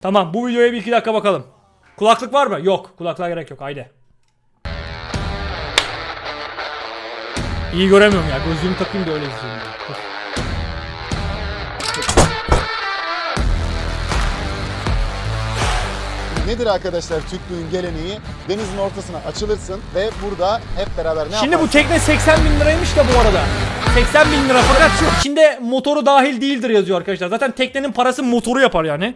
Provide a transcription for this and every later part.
Tamam bu videoya bir iki dakika bakalım. Kulaklık var mı? Yok. Kulaklığa gerek yok. Haydi. İyi göremiyorum ya. Gözlüğümü takayım da öyle izleyeyim. Nedir arkadaşlar Türklüğün geleneği? Denizin ortasına açılırsın ve burada hep beraber ne Şimdi bu yaparsın? tekne 80 bin liraymış da bu arada. 80 bin lira fakat şu içinde motoru dahil değildir yazıyor arkadaşlar. Zaten teknenin parası motoru yapar yani.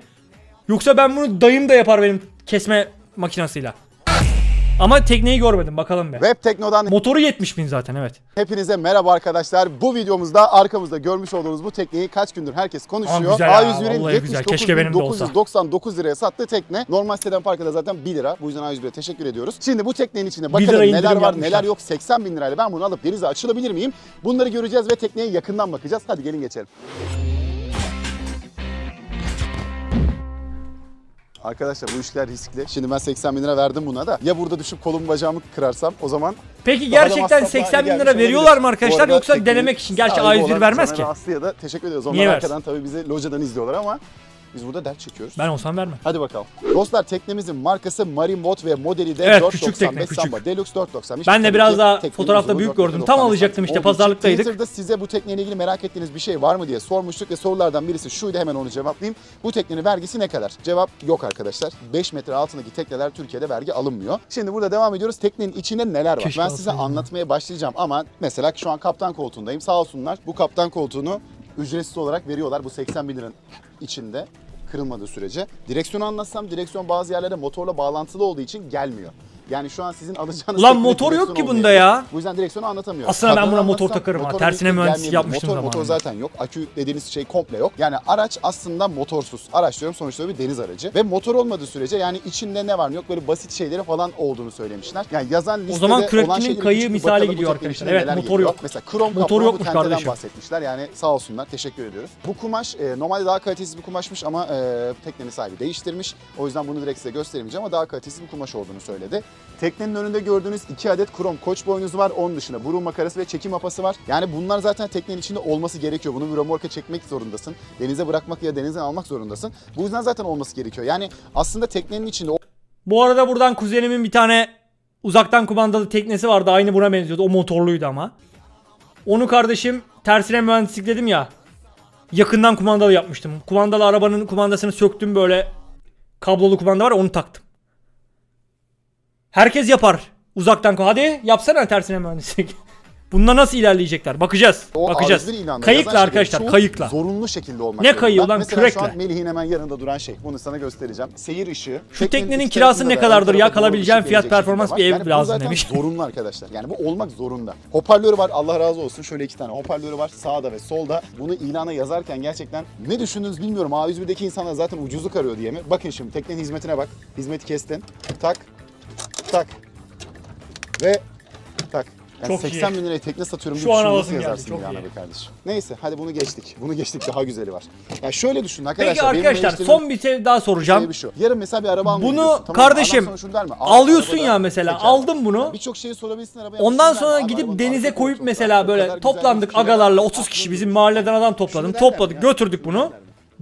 Yoksa ben bunu dayım da yapar benim kesme makinasıyla. Ama tekneyi görmedim bakalım be. Web Tekno'dan Motoru 70 bin zaten evet. hepinize merhaba arkadaşlar. Bu videomuzda arkamızda görmüş olduğunuz bu tekneyi kaç gündür herkes konuşuyor. Güzel ya, A101'in vallahi güzel. Keşke benim de olsa. 79.999 liraya sattığı tekne. Normal siteden parkada zaten 1 lira. Bu yüzden A101'e teşekkür ediyoruz. Şimdi bu teknenin içinde lira bakalım indirim neler var yapmışlar. neler yok. 80 bin lirayla ben bunu alıp denize açılabilir miyim? Bunları göreceğiz ve tekneye yakından bakacağız. Hadi gelin geçelim. Arkadaşlar bu işler riskli. Şimdi ben 80 bin lira verdim buna da. Ya burada düşüp kolumu bacağımı kırarsam o zaman Peki gerçekten masraflı 80 bin lira veriyorlar mı arkadaşlar yoksa denemek için? Gerçi sahibi A101 olan vermez ki. Aslı'ya da teşekkür ediyoruz. Onlar Niye arkadan tabii bizi locadan izliyorlar ama biz burada dert çekiyoruz. Ben olsam vermem. Hadi bakalım. Dostlar teknemizin markası Marine Boat ve modeli de Evet, 495 küçük tekne, küçük. Samba Deluxe 495. Ben de biraz daha fotoğrafta büyük gördüm. 495 Tam alacaktım işte, pazarlıktaydık. Twitter'da size bu tekneyle ilgili merak ettiğiniz bir şey var mı diye sormuştuk ve sorulardan birisi şuydu hemen onu cevaplayayım. Bu teknenin vergisi ne kadar? Cevap yok arkadaşlar. 5 metre altındaki tekneler Türkiye'de vergi alınmıyor. Şimdi burada devam ediyoruz. Teknenin içinde neler var? Keşke ben size alsaydım. anlatmaya başlayacağım ama mesela şu an kaptan koltuğundayım. Sağ olsunlar bu kaptan koltuğunu ücretsiz olarak veriyorlar bu 80 bin liranın içinde kırılmadığı sürece. Direksiyonu anlatsam direksiyon bazı yerlere motorla bağlantılı olduğu için gelmiyor. Yani şu an sizin alacağınız tekne motor yok ki bunda ya. Bu yüzden direksiyonu anlatamıyorum. Aslında ben Kadranı buna motor takarım ha. Tersine mühendislik yapmıştım motor, Motor zamanında. zaten yok. Akü dediğiniz şey komple yok. Yani araç aslında motorsuz. Araç diyorum sonuçta bir deniz aracı. Ve motor olmadığı sürece yani içinde ne var ne yok böyle basit şeyleri falan olduğunu söylemişler. Yani yazan listede zaman olan Krakti'nin şeyleri kayığı misali gidiyor arkadaşlar. Evet, motor geliyor. yok. Mesela krom bu yokmuş kardeşim. bahsetmişler. Yani sağ olsunlar teşekkür ediyoruz. Bu kumaş e, normalde daha kalitesiz bir kumaşmış ama e, teknenin sahibi değiştirmiş. O yüzden bunu direkt size gösteremeyeceğim ama daha kalitesiz bir kumaş olduğunu söyledi. Teknenin önünde gördüğünüz iki adet krom koç boynuzu var. Onun dışında burun makarası ve çekim apası var. Yani bunlar zaten teknenin içinde olması gerekiyor. Bunu bir römorka çekmek zorundasın. Denize bırakmak ya denizden almak zorundasın. Bu yüzden zaten olması gerekiyor. Yani aslında teknenin içinde Bu arada buradan kuzenimin bir tane uzaktan kumandalı teknesi vardı. Aynı buna benziyordu. O motorluydu ama. Onu kardeşim tersine mühendislik dedim ya. Yakından kumandalı yapmıştım. Kumandalı arabanın kumandasını söktüm böyle. Kablolu kumanda var onu taktım. Herkes yapar. Uzaktan ku- Hadi yapsana tersine mühendislik. Bunlar nasıl ilerleyecekler? Bakacağız. O Bakacağız. A101 ilanında Kayıkla arkadaşlar, kayıkla. Zorunlu şekilde olmak Ne kayığı lan? Mesela Kürekle. Melih'in hemen yanında duran şey. Bunu sana göstereceğim. Seyir ışığı. Şu teknenin kirası ne da kadardır ya? Kalabileceğim fiyat performans bir ev. Yani lazım demiş. zorunlu arkadaşlar. Yani bu olmak zorunda. Hoparlörü var Allah razı olsun. Şöyle iki tane hoparlörü var sağda ve solda. Bunu ilana yazarken gerçekten ne düşündünüz bilmiyorum. A101'deki insanlar zaten ucuzluk arıyor diye mi? Bakın şimdi teknenin hizmetine bak. Hizmeti kestin. Tak. Tak. Ve tak. Yani Çok 80 iyi. bin liraya tekne satıyorum. Şu an nasıl geldi, yazarsın çok ilana iyi. be kardeşim. Neyse hadi bunu geçtik. Bunu geçtik daha güzeli var. Ya şöyle düşünün arkadaşlar. Peki arkadaşlar son bir şey daha şey soracağım. bir şu. Yarın mesela bir araba almaya Bunu tamam kardeşim, der mi? Al, Alıyorsun ya mesela teker. aldın bunu. Birçok şeyi sorabilirsin arabaya. Ondan mi? sonra Abi gidip denize koyup mesela böyle toplandık şey agalarla 30 Aklını kişi bizim mahalleden adam topladım. Topladık götürdük bunu.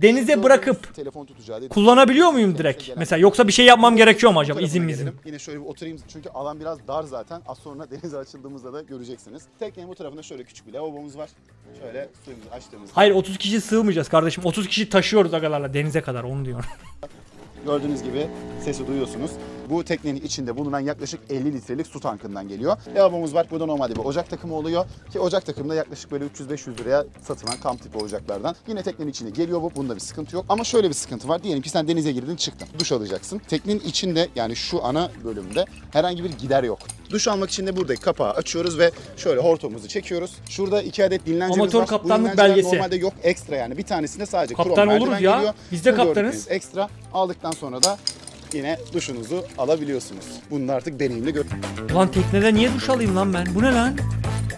Denize bırakıp telefon tutacağı kullanabiliyor muyum direkt? Mesela yoksa bir şey yapmam gerekiyor mu acaba izin gelelim. Yine şöyle bir oturayım çünkü alan biraz dar zaten. Az sonra denize açıldığımızda da göreceksiniz. Teknenin bu tarafında şöyle küçük bir lavabomuz var. Şöyle suyumuzu açtığımızda Hayır 30 kişi sığmayacağız kardeşim. 30 kişi taşıyoruz agalarla denize kadar onu diyor. Gördüğünüz gibi sesi duyuyorsunuz. Bu teknenin içinde bulunan yaklaşık 50 litrelik su tankından geliyor. Lavabomuz var. Bu da normalde bir ocak takımı oluyor. Ki ocak takımı da yaklaşık böyle 300-500 liraya satılan kamp tipi ocaklardan. Yine teknenin içine geliyor bu. Bunda bir sıkıntı yok. Ama şöyle bir sıkıntı var. Diyelim ki sen denize girdin çıktın. Duş alacaksın. Teknenin içinde yani şu ana bölümde herhangi bir gider yok. Duş almak için de buradaki kapağı açıyoruz ve şöyle hortumumuzu çekiyoruz. Şurada iki adet dinlencemiz Amatör var. Kaptanlık belgesi. Normalde yok ekstra yani. Bir tanesinde sadece Kaptan krom oluruz merdiven ya. geliyor. Biz de Bu kaptanız. Ekstra aldıktan sonra da yine duşunuzu alabiliyorsunuz. Bunu artık deneyimle gör. Ulan teknede niye duş alayım lan ben? Bu ne lan?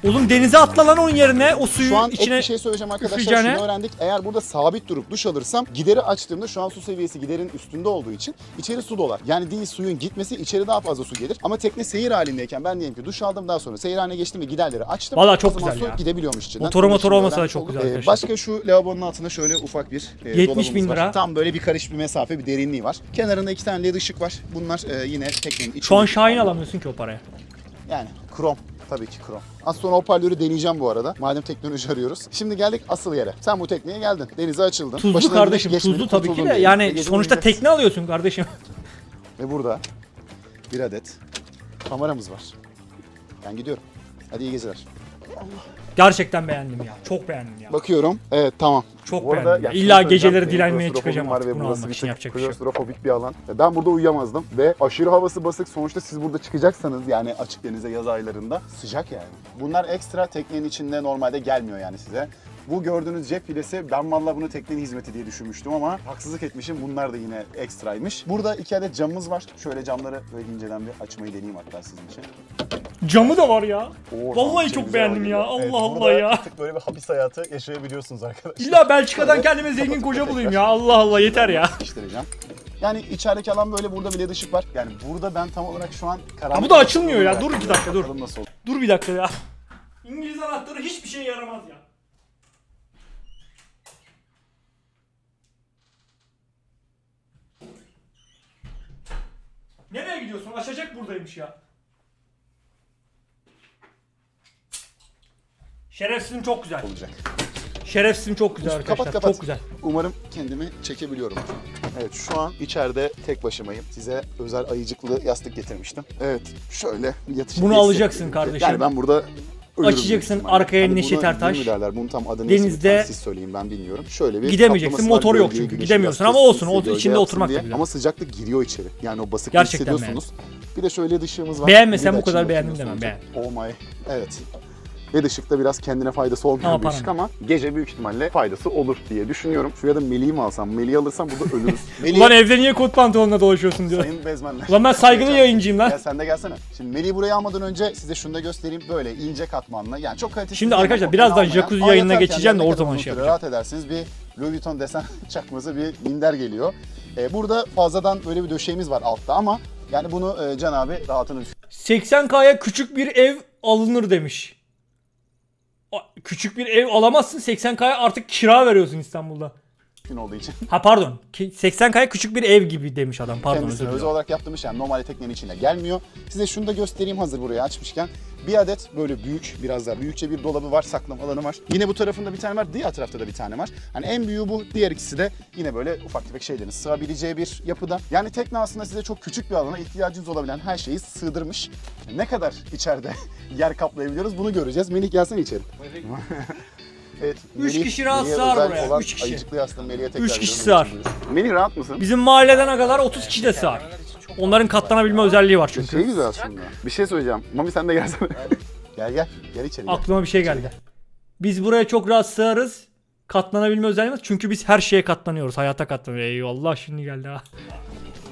Oğlum denize atla lan onun yerine o suyu Şu an içine bir şey söyleyeceğim arkadaşlar. üfleyeceğine- Şunu öğrendik. Eğer burada sabit durup duş alırsam gideri açtığımda şu an su seviyesi giderin üstünde olduğu için içeri su dolar. Yani değil suyun gitmesi içeri daha fazla su gelir. Ama tekne seyir halindeyken ben diyelim ki duş aldım daha sonra seyir haline geçtim ve giderleri açtım. Vallahi çok güzel su ya. gidebiliyormuş içinden. Motoru motoru olmasa da öğrenmiş çok olduk. güzel Ee, arkadaşlar. başka şu lavabonun altında şöyle ufak bir e, 70 bin dolabımız lira. var. Tam böyle bir karış bir mesafe bir derinliği var. Kenarında iki tane led ışık var. Bunlar e, yine teknenin şu an Şahin alamıyorsun ki o paraya. Yani krom. Tabii ki krom. Az sonra hoparlörü deneyeceğim bu arada. Madem teknoloji arıyoruz. Şimdi geldik asıl yere. Sen bu tekneye geldin. Denize açıldın. Tuzlu Başına kardeşim tuzlu tabii ki de yani gece sonuçta uyuyacağız. tekne alıyorsun kardeşim. Ve burada bir adet kameramız var. Ben gidiyorum. Hadi iyi geceler. Gerçekten beğendim ya. Çok beğendim ya. Bakıyorum. Evet tamam. Çok Bu arada beğendim ya. İlla geceleri dilenmeye çıkacağım var artık. ve Bunu burası almak bir için yapacak bir şey yok. bir alan. Ve Ben burada uyuyamazdım ve aşırı havası basık. Sonuçta siz burada çıkacaksanız yani açık denize yaz aylarında sıcak yani. Bunlar ekstra teknenin içinde normalde gelmiyor yani size. Bu gördüğünüz cep filesi ben vallahi bunu teknenin hizmeti diye düşünmüştüm ama haksızlık etmişim. Bunlar da yine ekstraymış. Burada iki adet camımız var. Şöyle camları böyle inceden bir açmayı deneyeyim hatta sizin için. Camı da var ya. Oo, Vallahi tamam, çok beğendim ya. Allah Allah burada ya. Artık böyle bir hapis hayatı yaşayabiliyorsunuz arkadaşlar. İlla Belçika'dan kendime zengin koca bulayım ya. Allah Allah yeter ya. Sıkıştıracağım. Yani içerideki alan böyle burada bile ışık var. Yani burada ben tam olarak şu an karanlık. Ha bu da açılmıyor ya. Dur iki dakika dur. Nasıl. Dur bir dakika ya. İngiliz anahtarı hiçbir şeye yaramaz ya. Nereye gidiyorsun? Açacak buradaymış ya. Şerefsizim çok güzel. olacak. Şerefsizim çok güzel arkadaşlar. Kapat kapat. Çok güzel. Umarım kendimi çekebiliyorum. Evet şu an içeride tek başımayım. Size özel ayıcıklı yastık getirmiştim. Evet şöyle yatışık. Bunu alacaksın kardeşim. Yani ben burada ölürüm Açacaksın, ihtimalle. arkaya Hani Neşet buna Ertaş. ne mi derler? Bunun tam adı Denizde- lütfen siz söyleyin ben bilmiyorum. Şöyle bir Gidemeyeceksin, kaplaması var, motoru yok gölgeyi, çünkü, güneşi gidemiyorsun biraz ama olsun, kessin, o gölge içinde yapsın oturmak da diye. güzel. Ama sıcaklık giriyor içeri. Yani o basıklığı Gerçekten hissediyorsunuz. Bir de şöyle dışığımız var. Beğenmesem Bir de bu kadar açayım beğendim demem, olacak. Oh my. Evet. LED ışıkta biraz kendine faydası olmayan bir ışık ama gece büyük ihtimalle faydası olur diye düşünüyorum. Şuraya da Melih'i mi alsam? Melih'i alırsam burada ölürüz. Melih, Ulan evde niye kot pantolonla dolaşıyorsun diyor. sayın bezmenler. Ulan ben saygılı yayıncıyım lan. Gel sen de gelsene. Şimdi Melih'i buraya almadan önce size şunu da göstereyim. Böyle ince katmanlı. Yani çok kalitesiz. Şimdi arkadaşlar birazdan jacuzzi yayınına geçeceğim de ne o kadar zaman uzun şey yapacağım. Rahat edersiniz bir Louis Vuitton desen çakması bir minder geliyor. Ee, burada fazladan böyle bir döşeğimiz var altta ama yani bunu e, Can abi rahatını 80K'ya küçük bir ev alınır demiş. Küçük bir ev alamazsın 80K'ya artık kira veriyorsun İstanbul'da. Düşkün olduğu için. Ha pardon. Ki 80K'ya küçük bir ev gibi demiş adam. Pardon özür Kendisine özel dilerim. olarak yaptığımız yani normalde teknenin içine gelmiyor. Size şunu da göstereyim hazır buraya açmışken. Bir adet böyle büyük, biraz daha büyükçe bir dolabı var, saklama alanı var. Yine bu tarafında bir tane var, diğer tarafta da bir tane var. Hani en büyüğü bu, diğer ikisi de yine böyle ufak tefek şeylerin sığabileceği bir yapıda. Yani tekne aslında size çok küçük bir alana ihtiyacınız olabilen her şeyi sığdırmış. Ne kadar içeride yer kaplayabiliyoruz bunu göreceğiz. Melih gelsene içeri. Evet, Üç Melih- kişi rahat Melih'e sığar özel buraya, olan üç kişi. Ayıcıklı yastığın Melih'e tekrar Üç kişi veriyorum. sığar. Melih rahat mısın? Bizim mahalleden kadar 30 kişi de sığar. Onların katlanabilme özelliği var çünkü. Şey güzel aslında. Bir şey söyleyeceğim. Mami sen de gelsene. gel gel. Gel içeri gel. Aklıma bir şey geldi. Biz buraya çok rahat sığarız. Katlanabilme özelliğimiz çünkü biz her şeye katlanıyoruz. Hayata katlanıyoruz. Eyvallah şimdi geldi ha.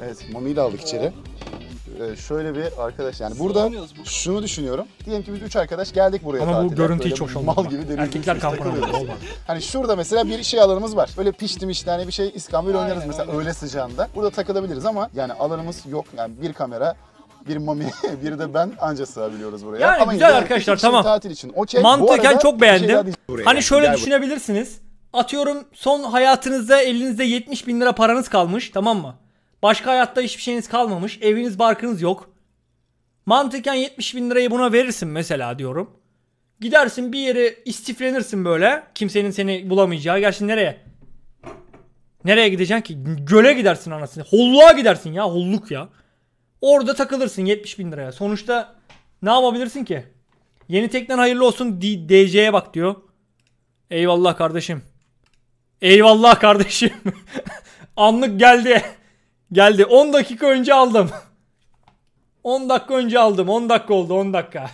Evet Mami'yi de aldık içeri. Ee, şöyle bir arkadaş yani burada şunu düşünüyorum. Diyelim ki biz üç arkadaş geldik buraya Ama bu tatile. görüntü Böyle hiç hoş olmadı. Mal gibi Erkekler üstünde kampına takılıyoruz. olmaz. Hani şurada mesela bir şey alanımız var. Böyle piştim işte hani bir şey iskambil oynarız mesela öğle sıcağında. Burada takılabiliriz ama yani alanımız yok. Yani bir kamera bir mami, bir de ben anca sığabiliyoruz buraya. Yani Ama güzel yine arkadaşlar, iki kişi tamam. Tatil için. Okey. Bu Mantıken arada çok bir şey beğendim. diyeceğim. Hani şöyle Gel düşünebilirsiniz. Atıyorum son hayatınızda elinizde 70 bin lira paranız kalmış tamam mı? Başka hayatta hiçbir şeyiniz kalmamış. Eviniz barkınız yok. Mantıken 70 bin lirayı buna verirsin mesela diyorum. Gidersin bir yere istiflenirsin böyle. Kimsenin seni bulamayacağı. Gerçi nereye? Nereye gideceksin ki? Göle gidersin anasını. Holluğa gidersin ya. Holluk ya. Orada takılırsın 70 bin liraya. Sonuçta ne yapabilirsin ki? Yeni teknen hayırlı olsun DC'ye bak diyor. Eyvallah kardeşim. Eyvallah kardeşim. Anlık geldi. Geldi. 10 dakika önce aldım. 10 dakika önce aldım. 10 dakika oldu 10 dakika.